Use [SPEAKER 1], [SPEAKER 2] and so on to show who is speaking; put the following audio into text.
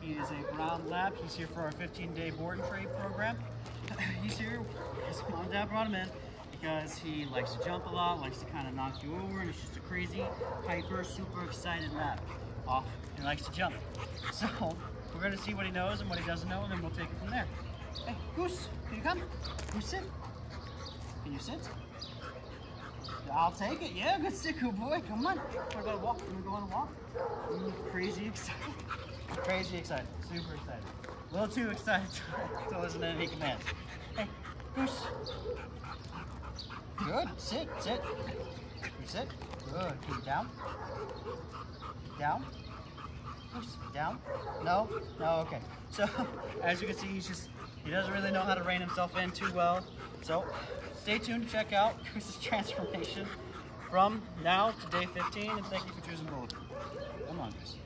[SPEAKER 1] He is a brown lab. He's here for our 15-day board and trade program. He's here. His mom and dad brought him in because he likes to jump a lot, likes to kind of knock you over, and he's just a crazy, hyper, super excited lab. Off. He likes to jump. So we're gonna see what he knows and what he doesn't know, and then we'll take it from there. Hey, Goose, can you come? You sit? Can you sit? I'll take it. Yeah, good sit, good boy. Come on. We're gonna walk. We're going to walk. Mm, crazy excited. Crazy excited. Super excited. A little too excited to, to listen to any commands. Hey, Goose. Good. Sit. Sit. You sit. Good. You down? Down. Goose. Down. No. No. Okay. So, as you can see, he's just he doesn't really know how to rein himself in too well. So, stay tuned to check out Goose's transformation from now to day 15. And thank you for choosing Bulletproof. Come on, Goose.